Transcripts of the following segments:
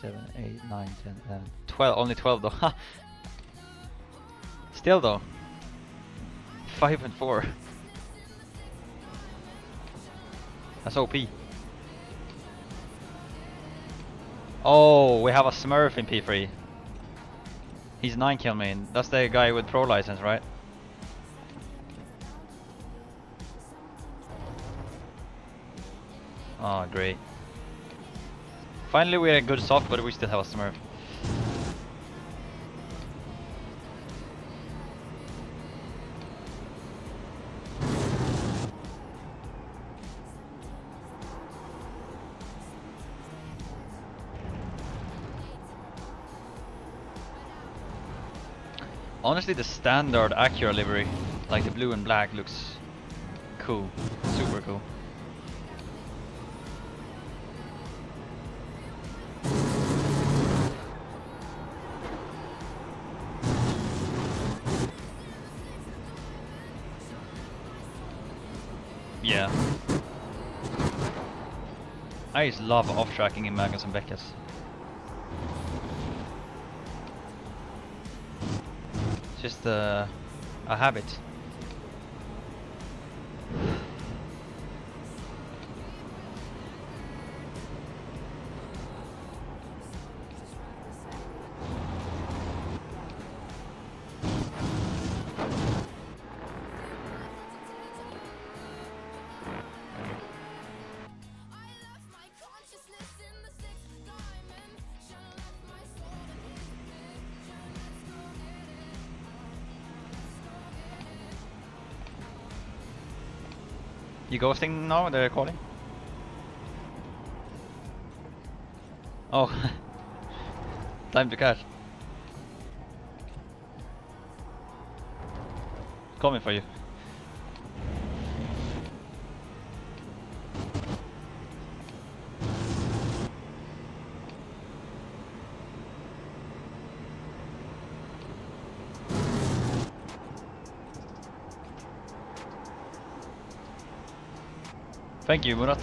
7, 8, 9, 10, 11, 12. Only 12 though. Still though. 5 and 4. That's OP. Oh, we have a Smurf in P3. He's 9 kill main. That's the guy with pro license, right? Oh, great. Finally we had a good SoF, but we still have a Smurf. Honestly, the standard Acura livery, like the blue and black, looks cool. Super cool. Just love off-tracking in Maggotts and Becketts. It's just uh, a habit. You ghosting now, the calling? Oh. Time to catch. Coming for you. Thank you, Murat.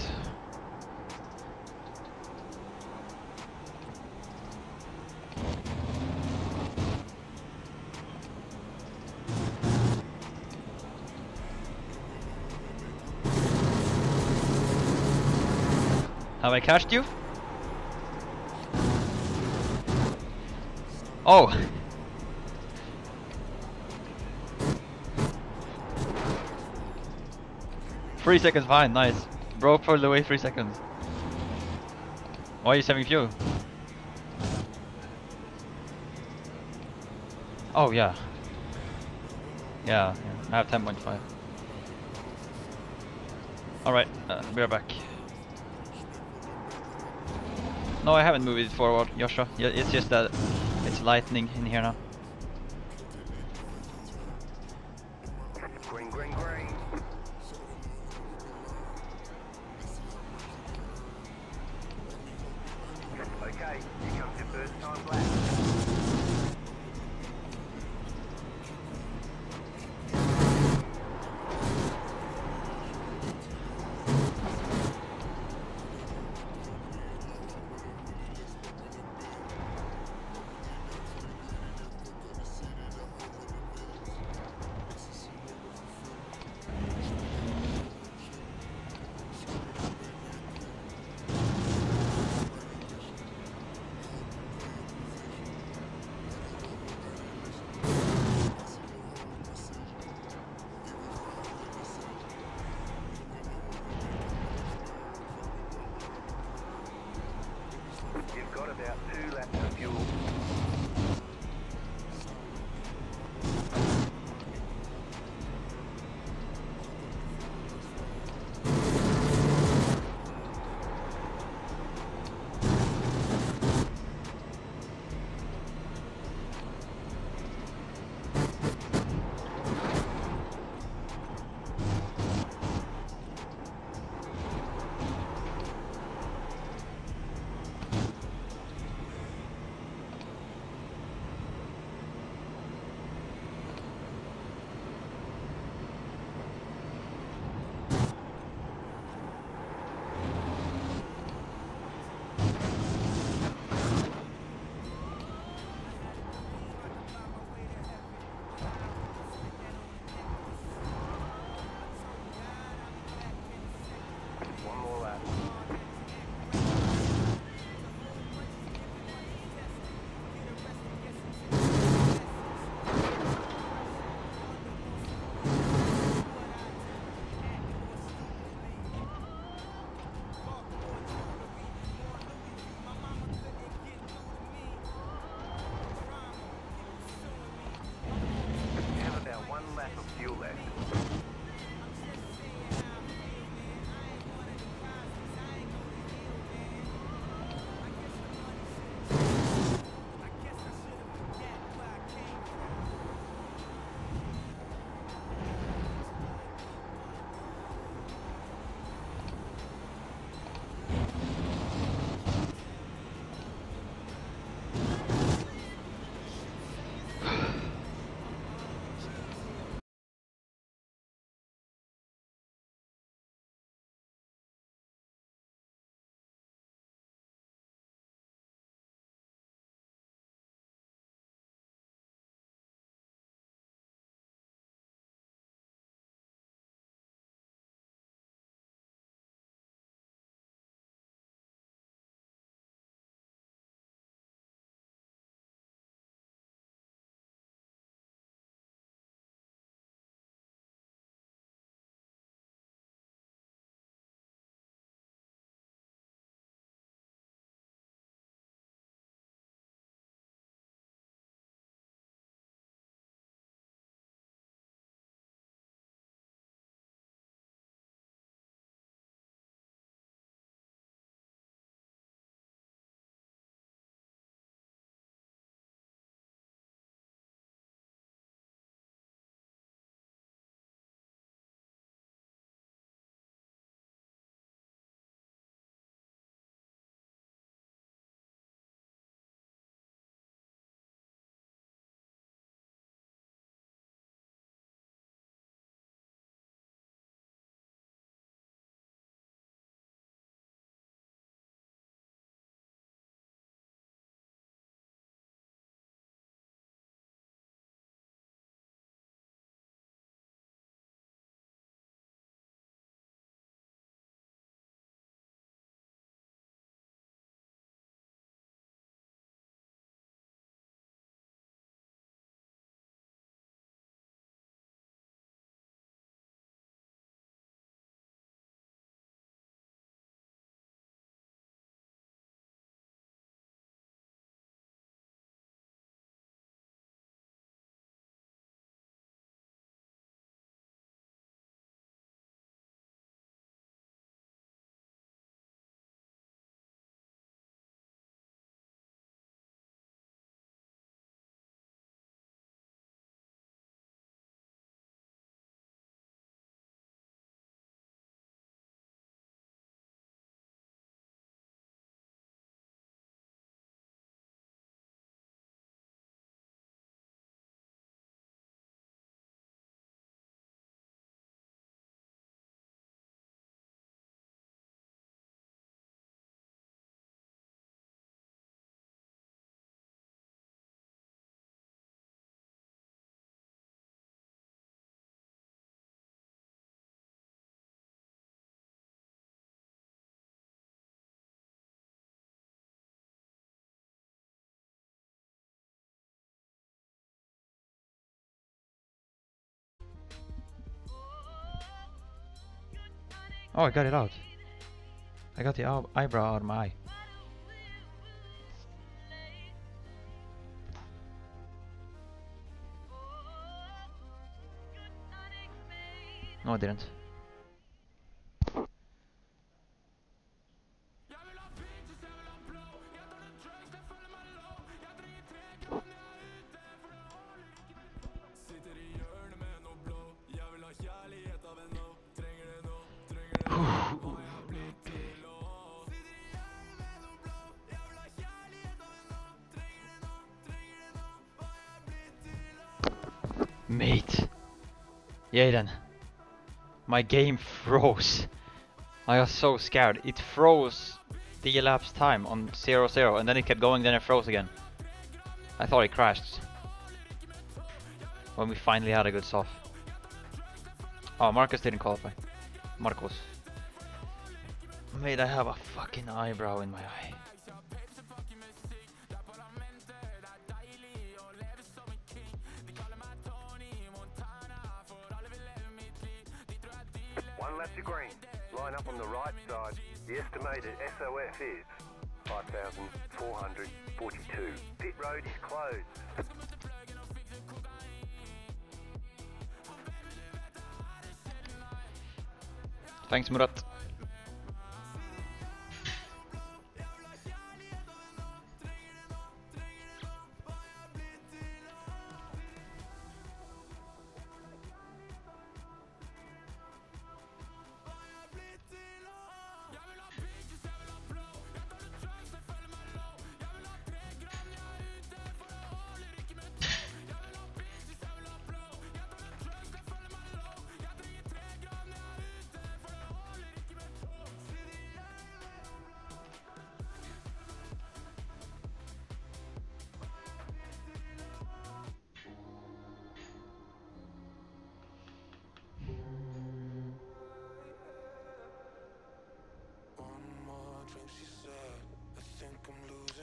Have I cashed you? Oh! Three seconds fine, nice. Bro pulled away three seconds. Why are you saving fuel? Oh yeah. Yeah, yeah. I have 10.5. Alright, uh, we're back. No, I haven't moved it forward, Joshua. Yeah, it's just that it's lightning in here now. Oh, I got it out. I got the eyebrow out of my eye. No, I didn't. Jaden. My game froze. I was so scared. It froze the elapsed time on 0 0 and then it kept going, then it froze again. I thought it crashed. When we finally had a good SoF. Oh, Marcus didn't qualify. Marcos. Mate, I have a fucking eyebrow in my eye. Thanks Murat.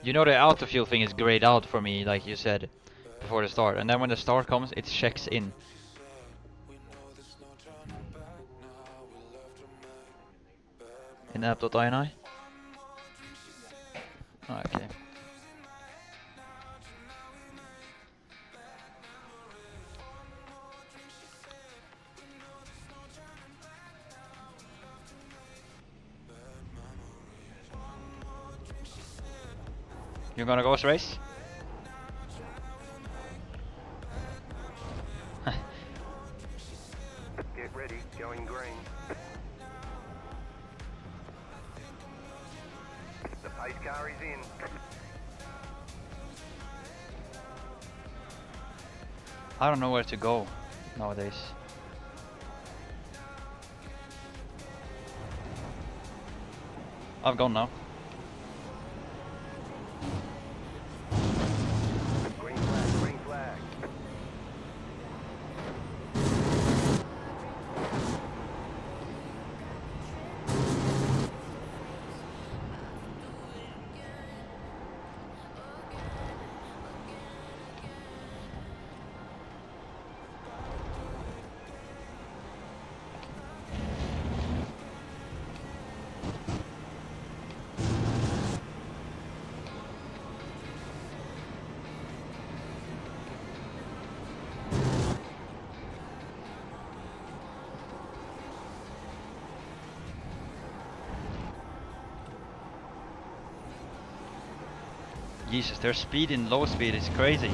You know the auto fuel thing is grayed out for me, like you said before the start, and then when the start comes, it checks in. In app.ini? You gonna go race? Get ready. Going green. The pace car is in. I don't know where to go nowadays. I've gone now. Jesus, their speed in low speed is crazy.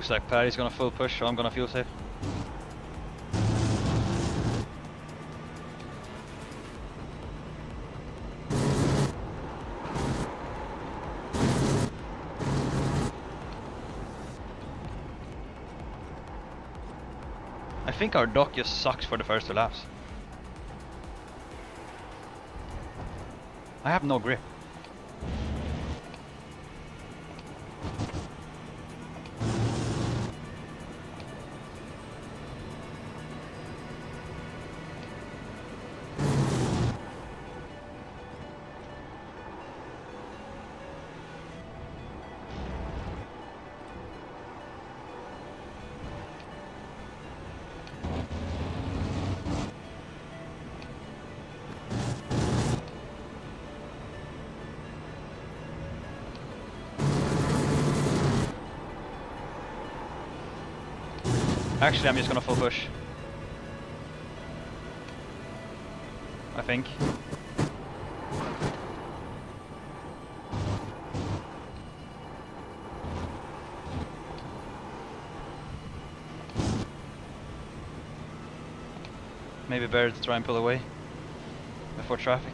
Looks like Paddy's gonna full push, so I'm gonna fuel save. I think our dock just sucks for the first two laps. I have no grip. Actually, I'm just gonna full push. I think. Maybe better to try and pull away before traffic.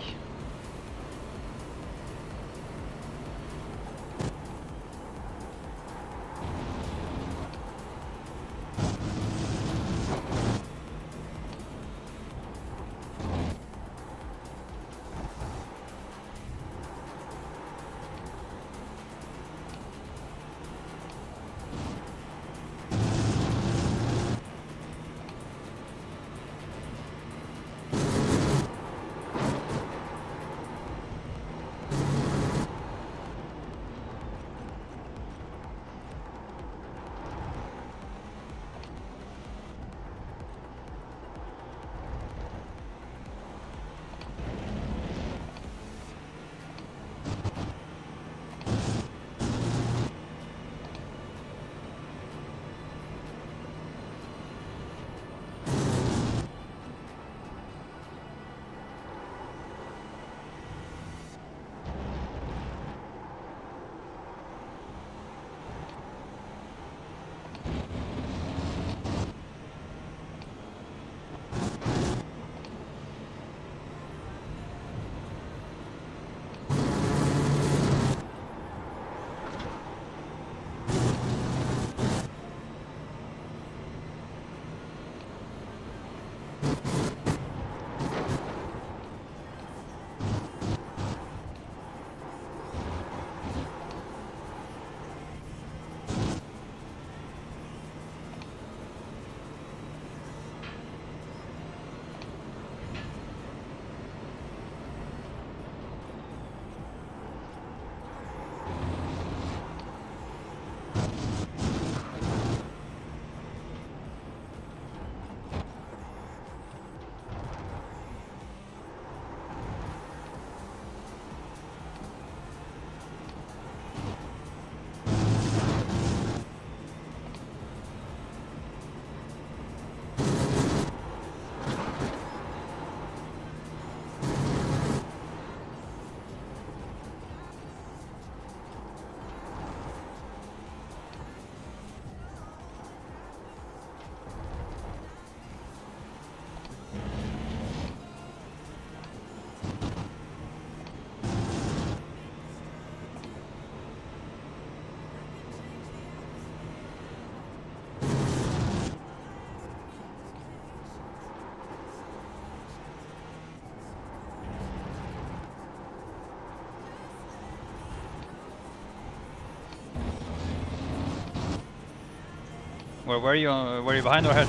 Where were you? Were you behind or ahead?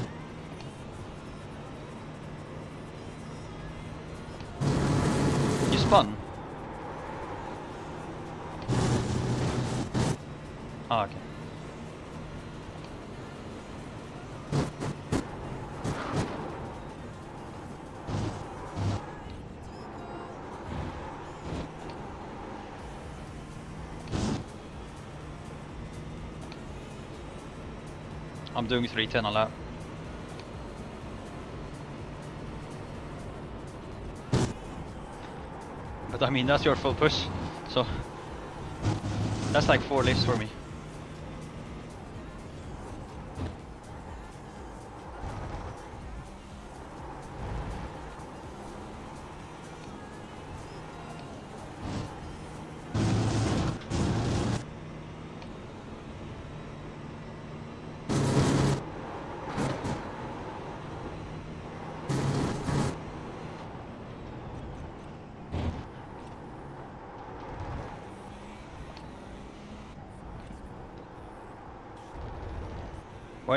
You spun. Ah, okay. I'm doing 310 on that. But I mean, that's your full push, so that's like four lifts for me.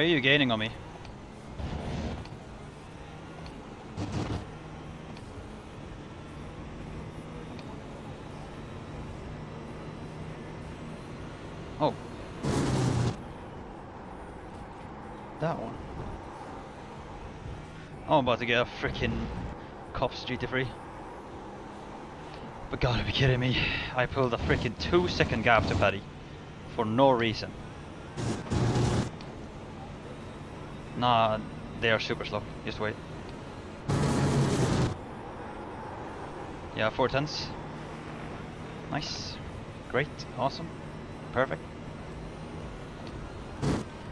Why are you gaining on me? Oh. That one. Oh, I'm about to get a freaking cops GT3. But gotta be kidding me. I pulled a freaking two second gap to Paddy. For no reason. Nah, they are super slow. Just wait. Yeah, four tenths. Nice. Great. Awesome. Perfect.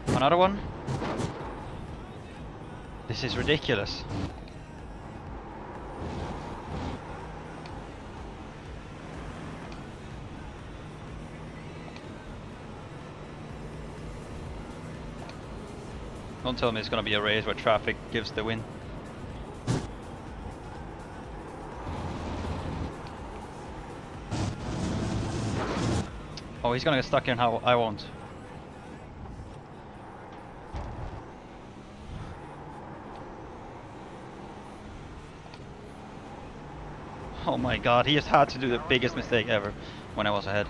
Another one. This is ridiculous. Don't tell me it's gonna be a race where traffic gives the win. Oh, he's gonna get stuck in how I won't. Oh my god, he just had to do the biggest mistake ever when I was ahead.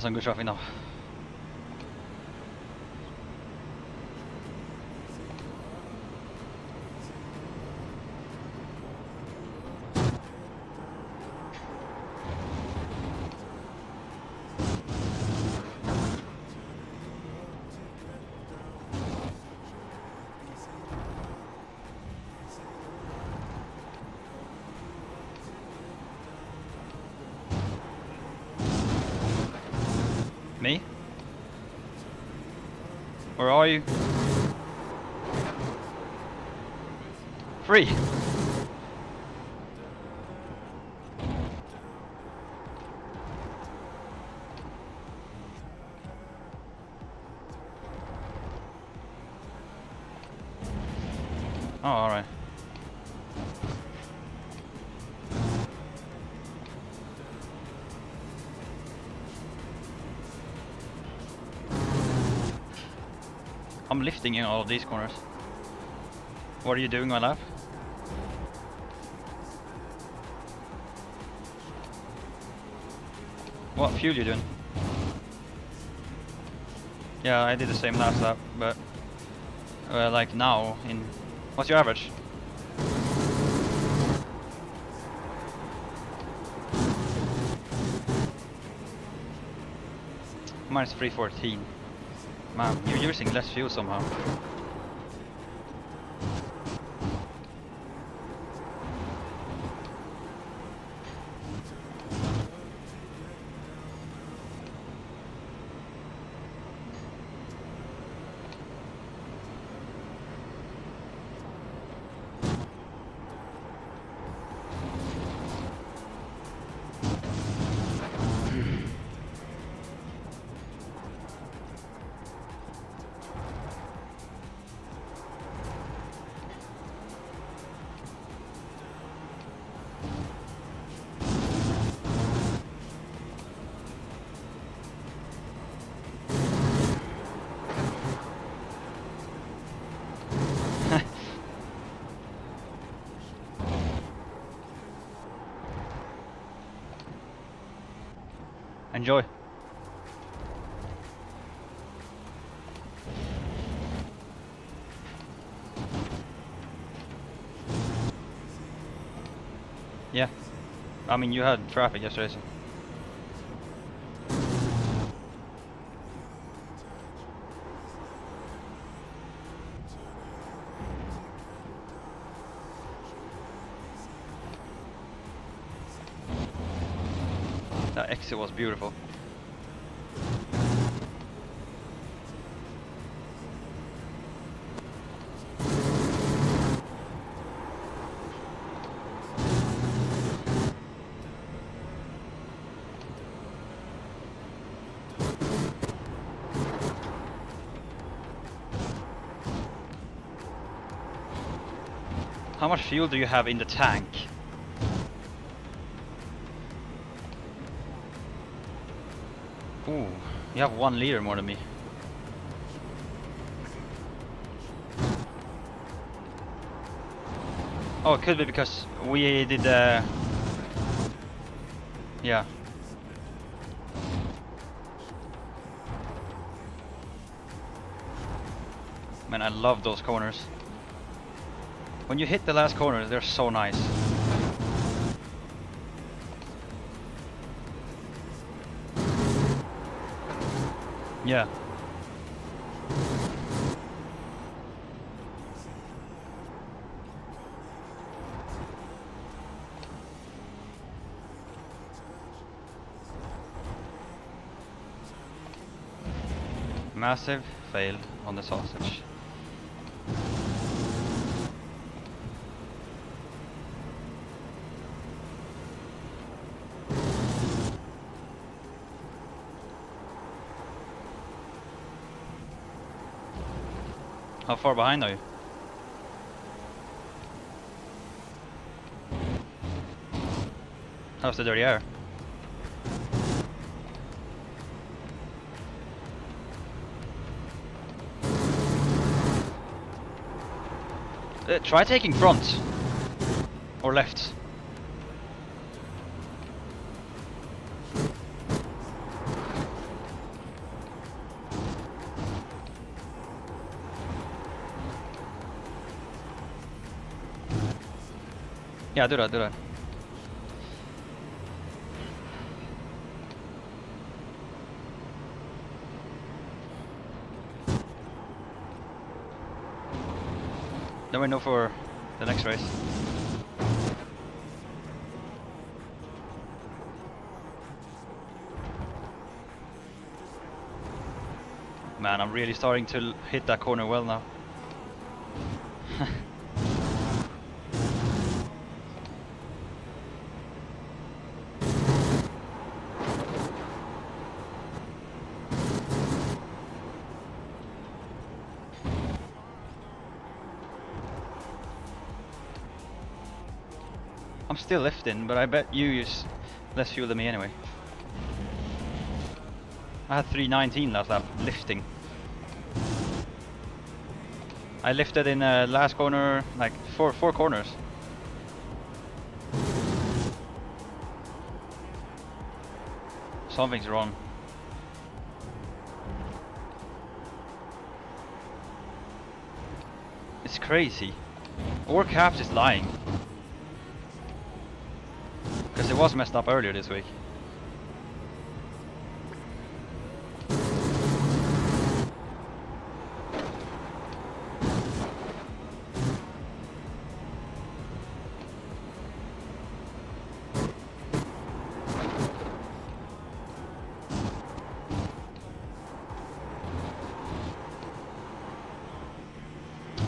Has some good traffic now. Where are you? Free. In all of these corners. What are you doing on my lap? What fuel you doing? Yeah, I did the same last lap, but uh, like now in what's your average? Mine's 314. Man, you're using less fuel somehow. Enjoy. Yeah. I mean, you had traffic yesterday, so. Exit was beautiful. How much fuel do you have in the tank? You have one liter more than me. Oh, it could be because we did the... Yeah. Man, I love those corners. When you hit the last corners, they're so nice. Yeah. Massive fail on the sausage. Far behind are you? How's the dirty air? Uh, try taking front or left. Ja, doe dat, do dat. Then we know for the next race. Man, I'm really starting to hit that corner well now. Still lifting, but I bet you use less fuel than me anyway. I had 319 last lap, lifting. I lifted in uh, last corner, like four four corners. Something's wrong. It's crazy. Or Caps is lying. Was messed up earlier this week.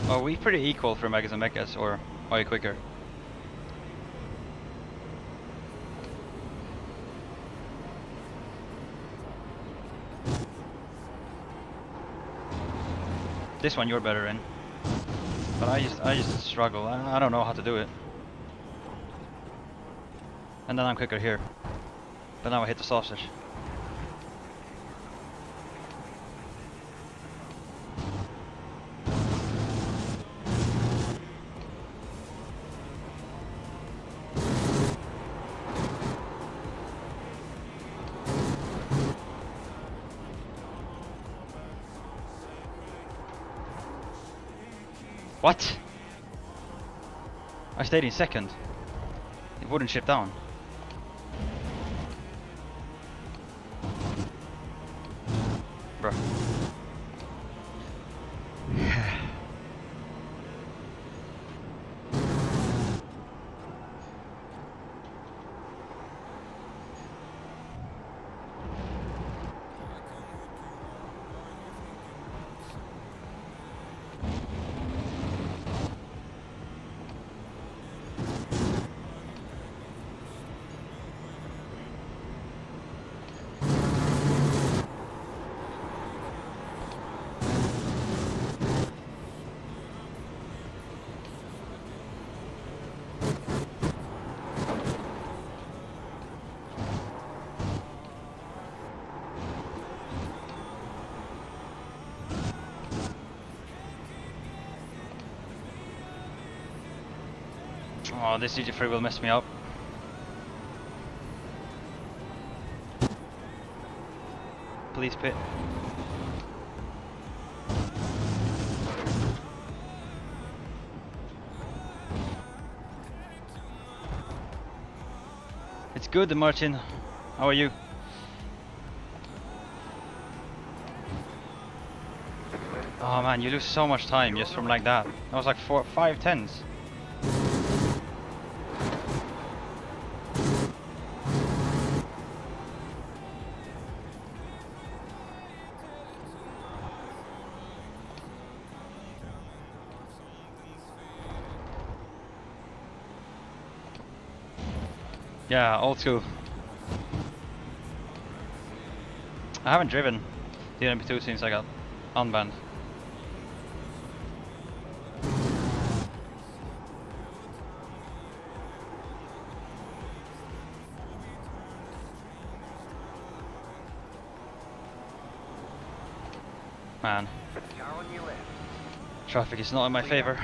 Are we pretty equal for Megas and Mechas, or are you quicker? This one you're better in. But I just I just struggle. I, I don't know how to do it. And then I'm quicker here. But now I hit the sausage. What? I stayed in second. It wouldn't ship down. Oh, this GT3 will mess me up. Police pit. It's good, Martin. How are you? Oh man, you lose so much time just from like that. That was like four, five tens. Yeah, old school. I haven't driven the MP2 since I got unbanned. Man, Car on your left. traffic is not in my favor.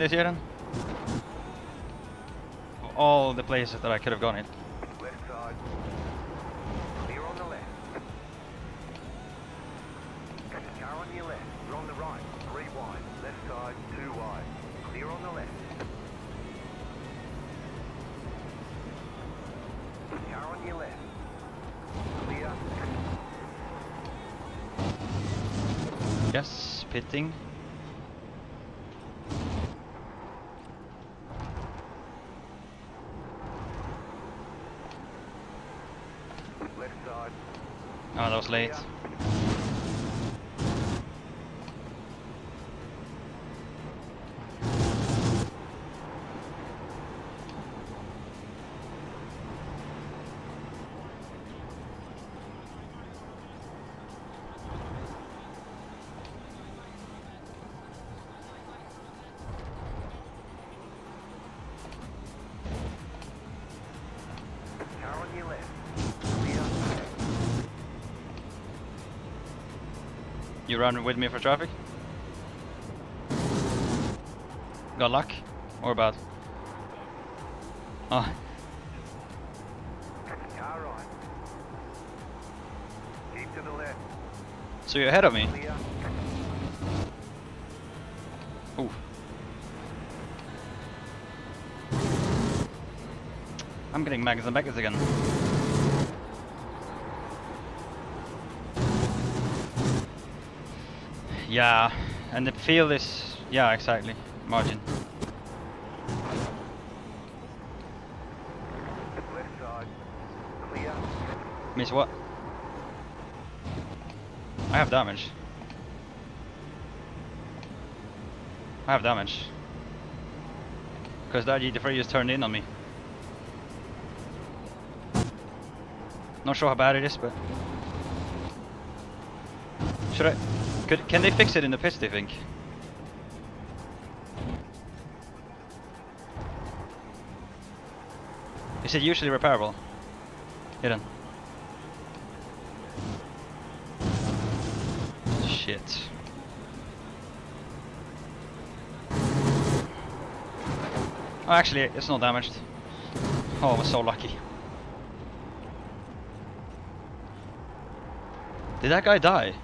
This, year Of All the places that I could have gone in. Left. Side. You run with me for traffic? Got luck? Or bad? Oh, Car on. Keep to the left. so you're ahead of me? Ooh. I'm getting Maggotts and Becketts again. Yeah, and the field is, yeah, exactly, margin. Miss what? I have damage. I have damage. Because that GT3 just turned in on me. Not sure how bad it is, but... Should I... Could, can they fix it in the pits, do you think? Is it usually repairable? Hidden. Shit. Oh, actually, it's not damaged. Oh, I was so lucky. Did that guy die?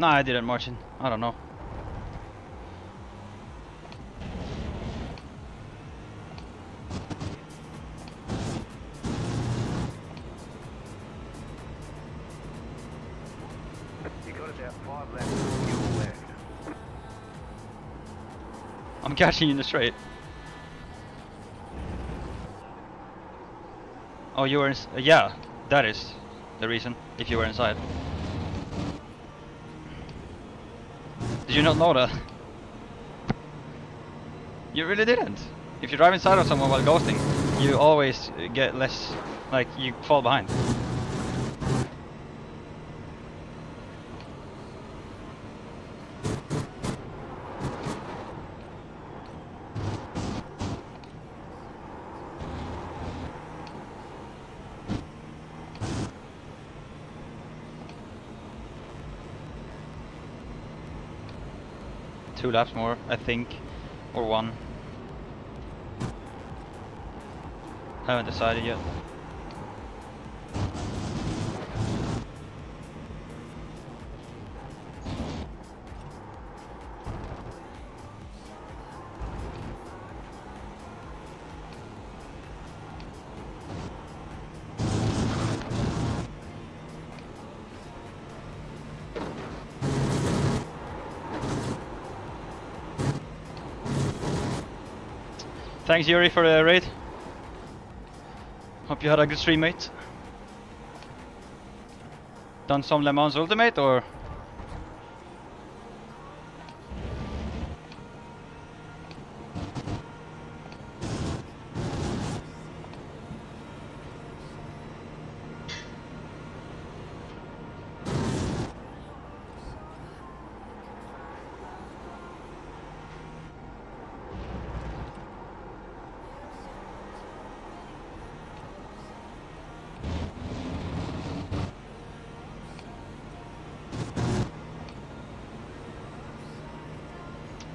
Nah, I didn't, Martin. I don't know. You got about five laps of fuel left. I'm catching you in the straight. Oh, you were in. Uh, yeah, that is the reason. If you were inside. Did you not know that? You really didn't. If you drive inside of someone while ghosting, you always get less. Like you fall behind. Two laps more, I think, or one. Haven't decided yet. Thanks Yuri for the raid. Hope you had a good stream, mate. Done some Le Mans Ultimate or?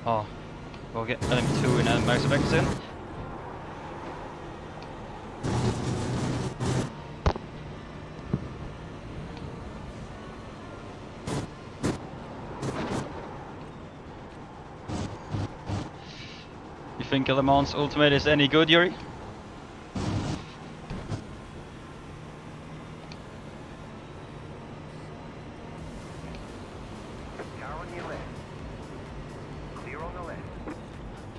Oh, we'll get LM2 in a Max Effect soon. You think Le Mans Ultimate is any good, Yuri?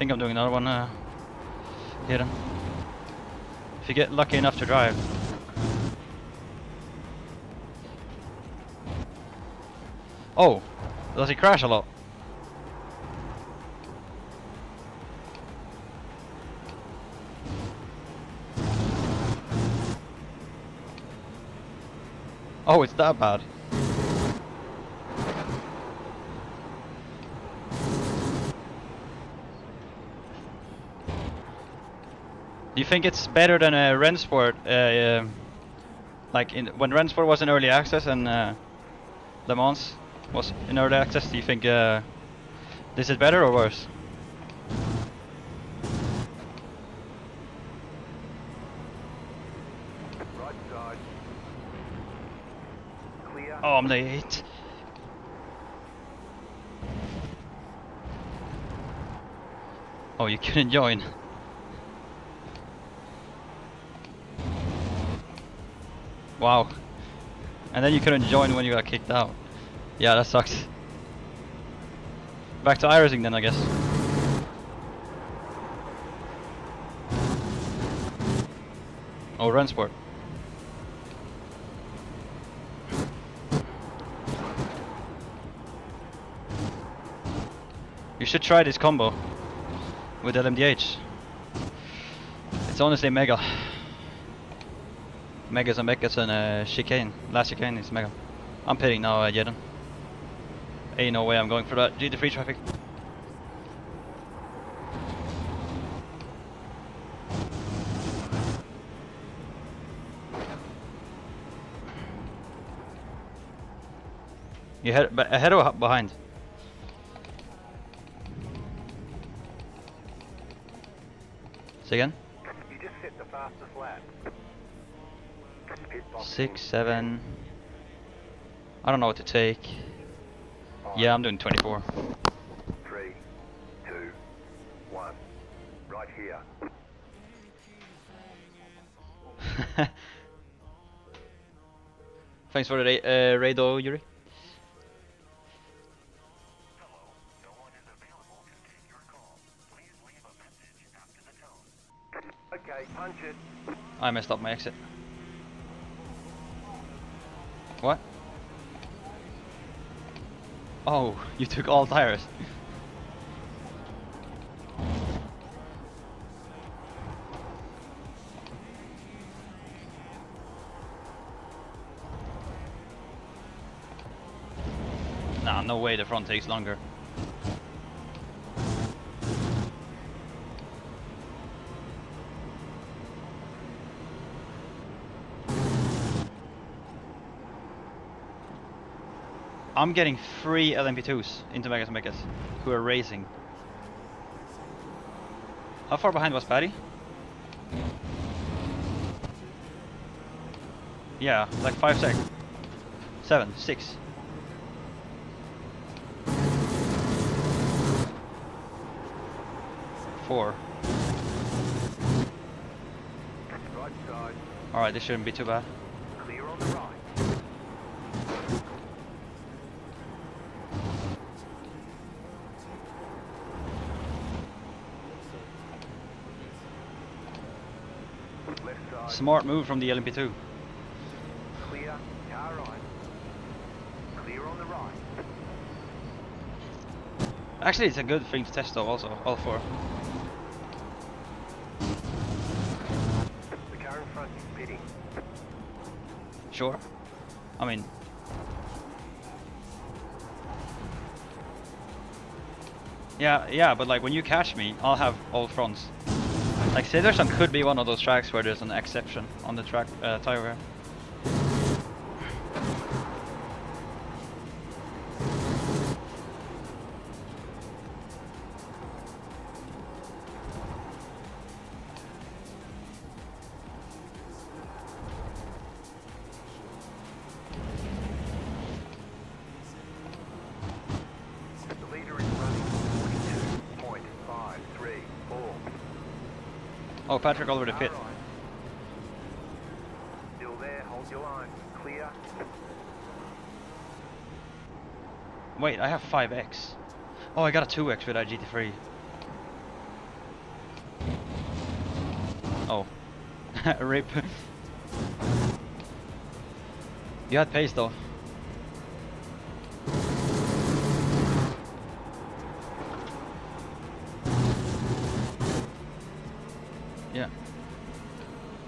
Think I'm doing another one uh, here. If you get lucky enough to drive. Oh, does he crash a lot? Oh, it's that bad. Think it's better than a Rennsport? Uh, um like in, when Rennsport was in early access and uh, Le Mans was in early access, do you think uh, this is better or worse? Oh, I'm late. Oh, you couldn't join. Wow. And then you couldn't join when you got kicked out. Yeah, that sucks. Back to iRacing then, I guess. Oh, Rennsport. You should try this combo with LMDH. It's honestly mega. Megas and Megas and uh, chicane. Last chicane is mega. I'm pitting now, uh, Jeden. Ain't no way I'm going for that. GT free traffic. You head ahead or behind? Say again? You just set the fastest lap. Six, seven. I don't know what to take. five, Yeah, I'm doing 24. Three, two, one. Right here. Thanks for the ra- uh, radio, Yuri. Okay, punch it. I messed up my exit. What? Oh, you took all tires. nah, no way the front takes longer. I'm getting three LMP2s into Megas Megas who are racing. How far behind was Patty? Yeah, like five seconds. Seven, six. Four. Alright, this shouldn't be too bad. Clear on the. Left side. Smart move from the LMP2. Clear. Car right. Clear on the right. Actually, it's a good thing to test though also, all four. The car in front is pitting. Sure. I mean... Yeah, yeah, but like when you catch me, I'll have all fronts. Like Silverstone could be one of those tracks where there's an exception on the track uh, tire wear. Patrick already Car pit. right. Still there. Hold your line. Clear. Wait, I have 5x. Oh, I got a 2x with that GT3. Oh. Rip. you had pace though.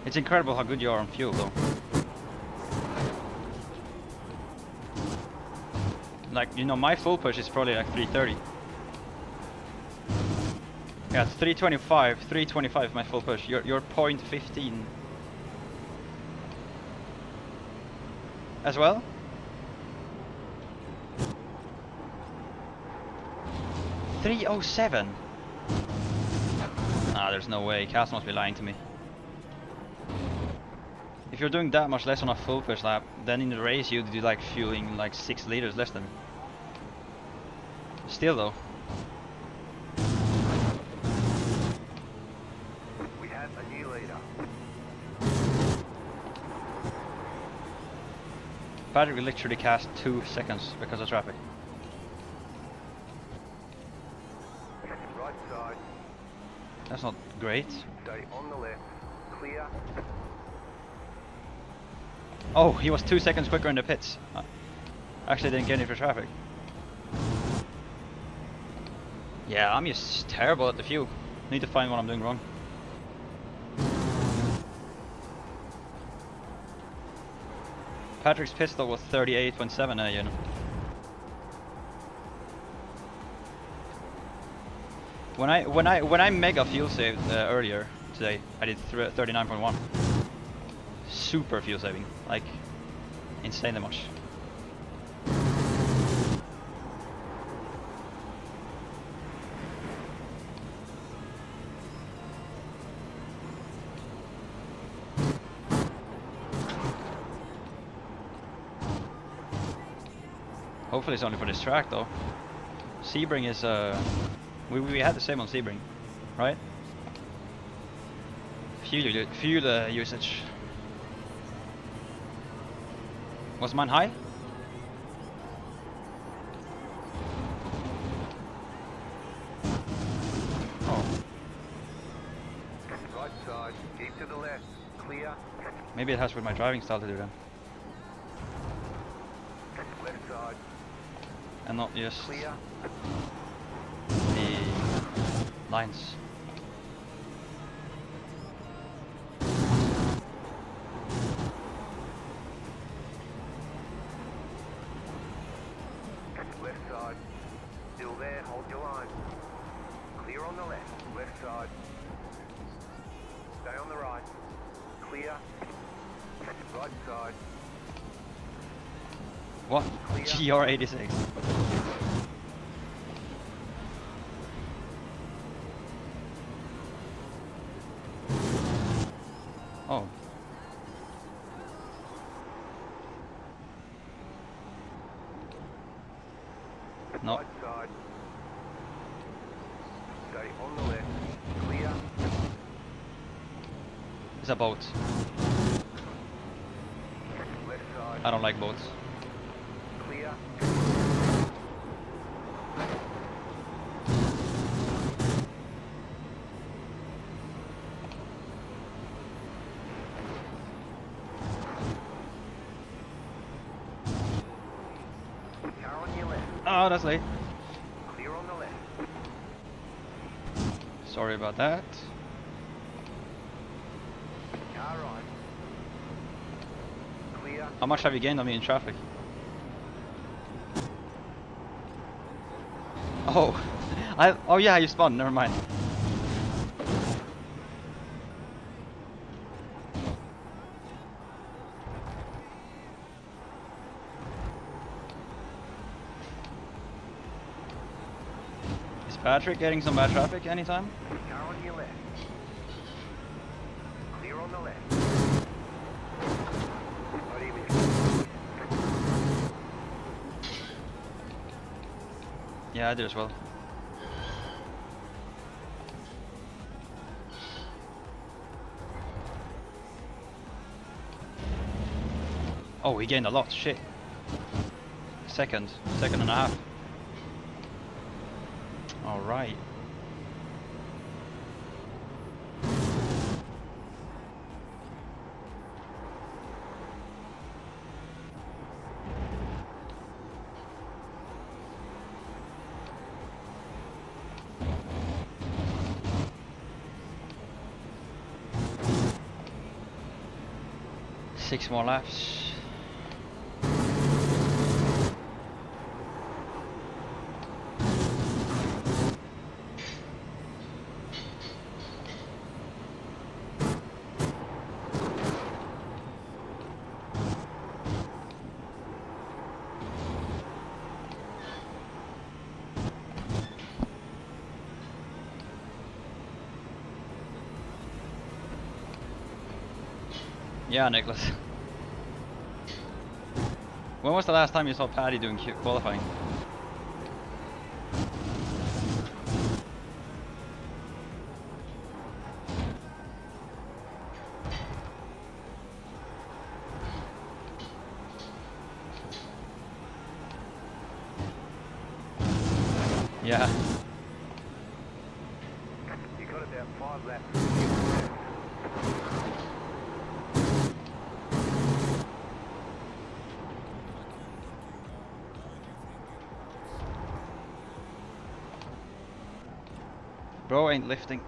It's incredible how good you are on fuel though. Like, you know, my full push is probably like 330. Yeah, it's 325, 325 my full push. You're, you're 0.15. As well? Three oh seven. Ah, there's no way. Cass must be lying to me. If you're doing that much less on a full push lap, then in the race you'd do like fueling like six liters less than. Still though. We have a new leader. Patrick literally cast two seconds because of traffic. Right side. That's not great. Stay on the left. Clear. Oh, he was two seconds quicker in the pits. Uh, Actually didn't get any for traffic. Yeah, I'm just terrible at the fuel. Need to find what I'm doing wrong. Patrick's pistol was 38.7 uh, you know. When I when I when I mega fuel saved uh, earlier today, I did 39.1 super fuel saving, like insanely much. Hopefully it's only for this track though. Sebring is uh we we had the same on Sebring, right? Fuel fuel uh, usage. Was mine high? Oh, Right side, keep to the left. Clear. maybe it has with my driving style to do then, Left side, and not just clear. the lines. Clear. GR86. Oh. No. Right side. Stay on the left. Clear. It's a boat. I don't like boats. Clear. Car on your left. Oh, that's late. Clear on the left. Sorry about that. Car right. Clear. How much have you gained on me in traffic? Oh, I. Oh yeah, you spawned. Never mind. Is Patrick getting some bad traffic anytime? Car on your left. Clear on the left. Not even. Yeah, I do as well. Oh, he gained a lot. Shit. Second, second and a half. All right. Six more laps. Yeah, Nicholas. When was the last time you saw Paddy doing qualifying? Lifting.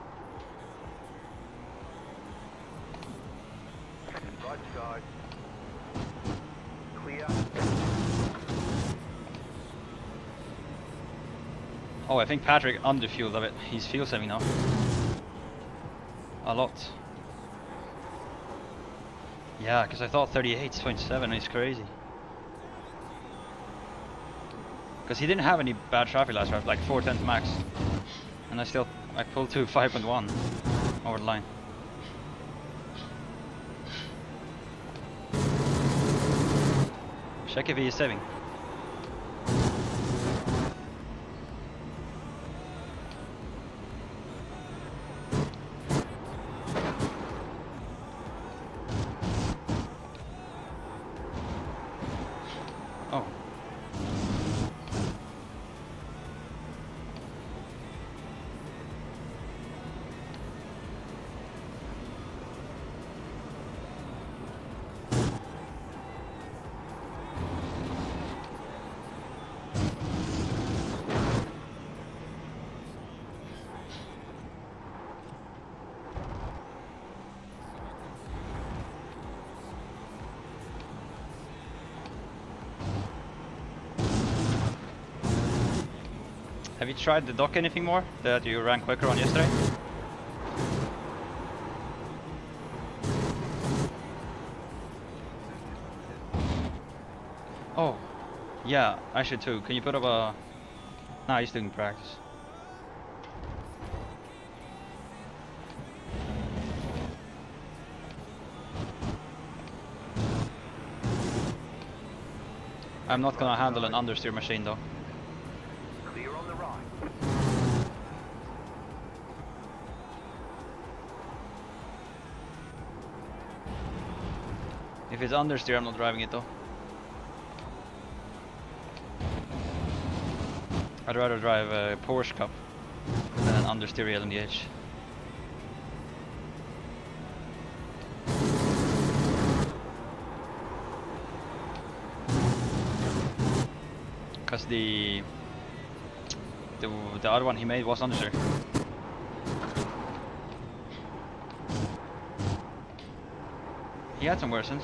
Oh, I think Patrick underfueled a bit. He's fuel saving now. A lot. Yeah, because I thought 38.7 is crazy. Because he didn't have any bad traffic last lap, like 4 tenths max. And I still, I pulled to 5.1 over the line. Check if he is saving. Oh. You tried the dock anything more that you ran quicker on yesterday? Oh, yeah, I should too. Can you put up a... Nah, he's doing practice. I'm not gonna handle an understeer machine though. If it's understeer, I'm not driving it though. I'd rather drive a Porsche Cup than an understeer LMDH. Cause the the the other one he made was understeer. He had some versions.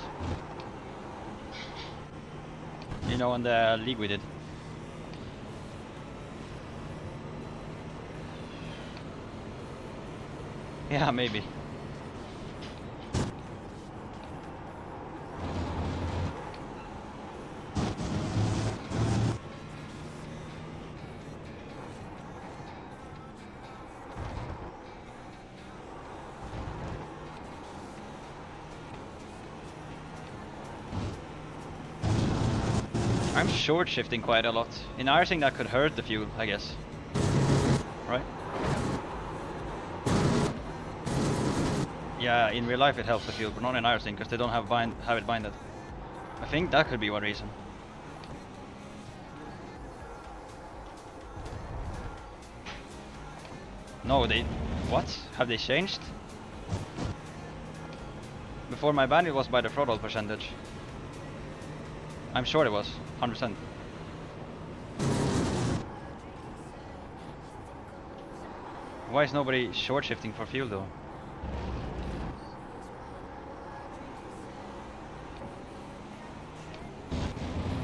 You know, in the league we did. Yeah, maybe. Short shifting quite a lot. In iRacing that could hurt the fuel, I guess. Right? Yeah, in real life it helps the fuel, but not in iRacing because they don't have bind have it binded. I think that could be one reason. No, they... What? Have they changed? Before my ban it was by the throttle percentage. I'm sure it was, 100%. Why is nobody short shifting for fuel though?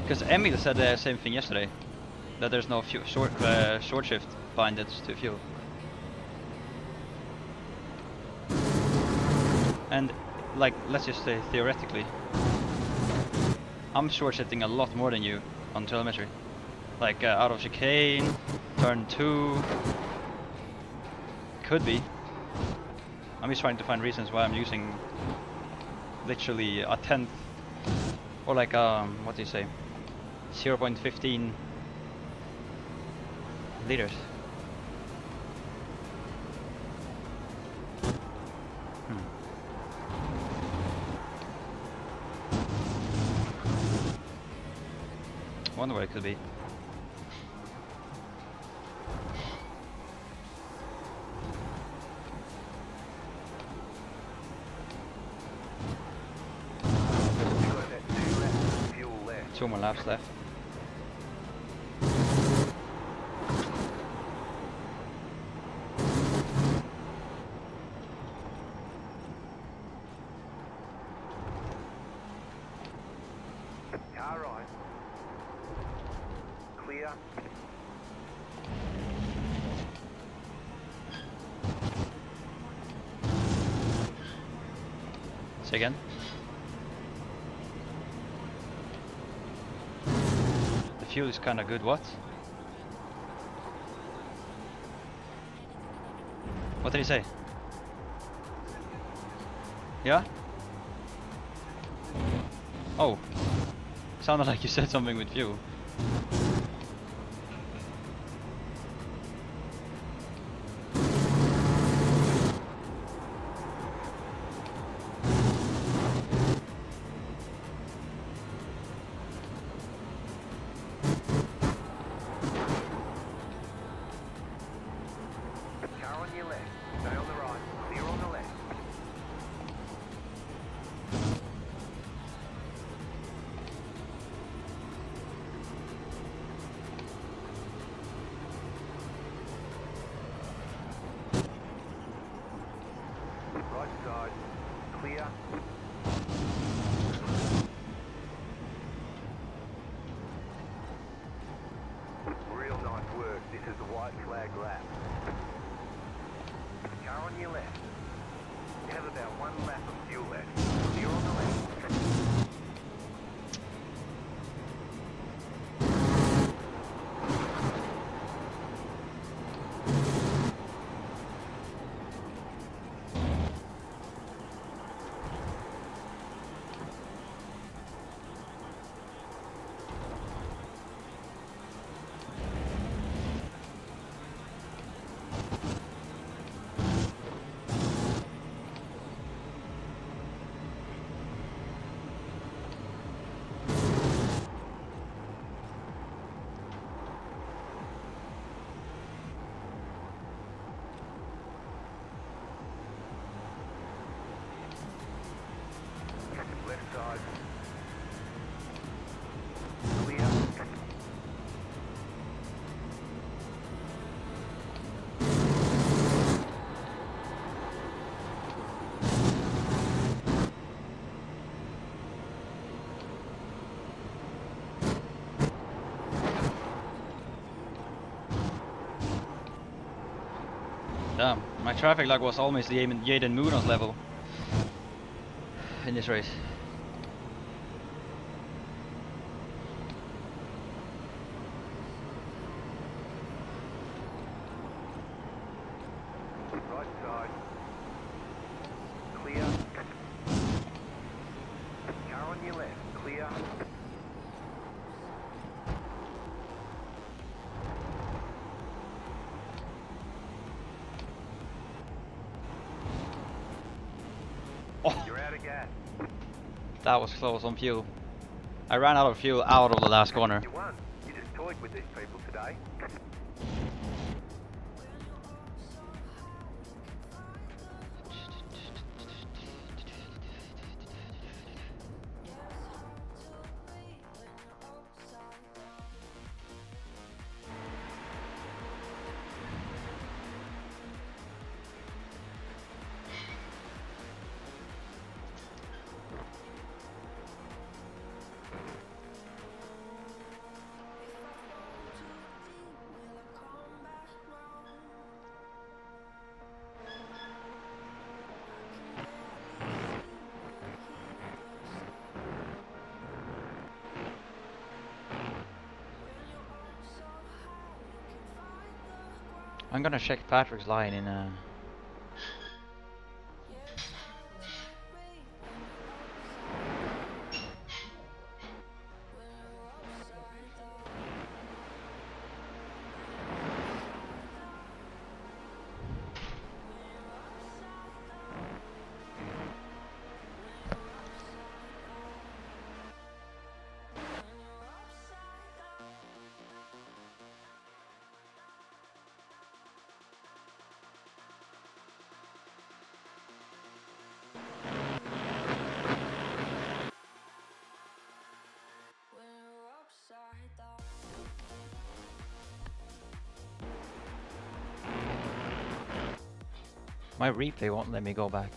Because Emil said the same thing yesterday, that there's no short uh, short shift binded to fuel. And like, let's just say theoretically, I'm short shifting a lot more than you on telemetry. Like uh, out of chicane, turn two, could be. I'm just trying to find reasons why I'm using literally a tenth or like um what do you say 0.15 liters. Wonder what it could be. Two more laps left. Fuel is kinda good, what? What did he say? Yeah? Oh. Sounded like you said something with fuel. Is the white flag lap. Car on your left. You have about one lap of fuel left. Clear on the. Left my traffic log was almost the Yaden Munoz level in this race. Right side. Clear. Car on your left. Clear. Oh, You're out of gas. that was close on fuel. I ran out of fuel out of the last corner. You won. You just toyed with these people today. I'm gonna check Patrick's line in uh my replay won't let me go back.